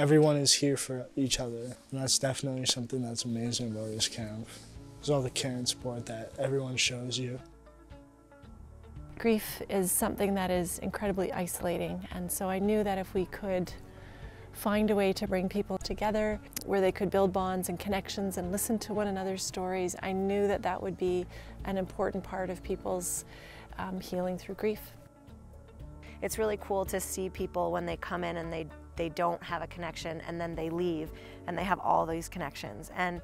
everyone is here for each other. And that's definitely something that's amazing about this camp. Is all the care and support that everyone shows you. Grief is something that is incredibly isolating, and so I knew that if we could find a way to bring people together where they could build bonds and connections and listen to one another's stories, I knew that that would be an important part of people's um, healing through grief. It's really cool to see people when they come in and they, they don't have a connection and then they leave and they have all these connections. And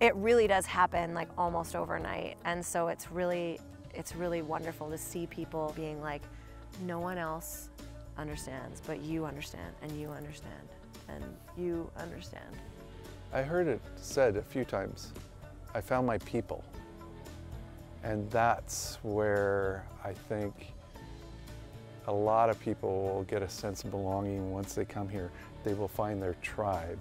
it really does happen like almost overnight. And so it's really it's really wonderful to see people being like, no one else understands, but you understand, and you understand, and you understand. I heard it said a few times, I found my people. And that's where I think a lot of people will get a sense of belonging once they come here. They will find their tribe,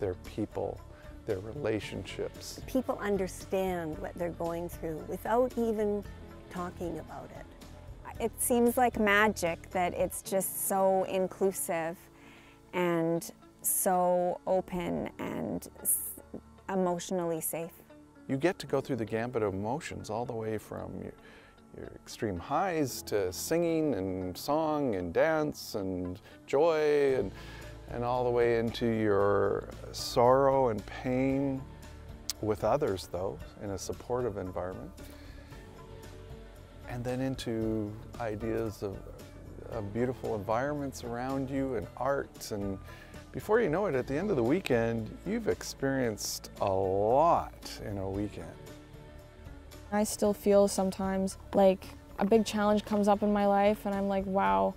their people, their relationships. People understand what they're going through without even talking about it. It seems like magic that it's just so inclusive and so open and emotionally safe. You get to go through the gambit of emotions all the way from your, extreme highs to singing and song and dance and joy and, and all the way into your sorrow and pain with others though in a supportive environment and then into ideas of, of beautiful environments around you and art. And before you know it, at the end of the weekend, you've experienced a lot in a weekend. I still feel sometimes like a big challenge comes up in my life and I'm like, wow,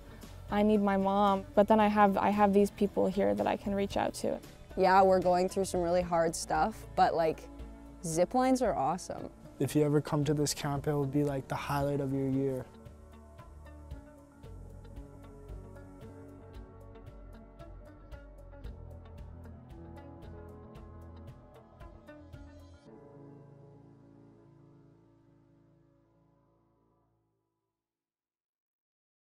I need my mom. But then I have, I have these people here that I can reach out to. Yeah, we're going through some really hard stuff, but like zip lines are awesome. If you ever come to this camp, it will be like the highlight of your year.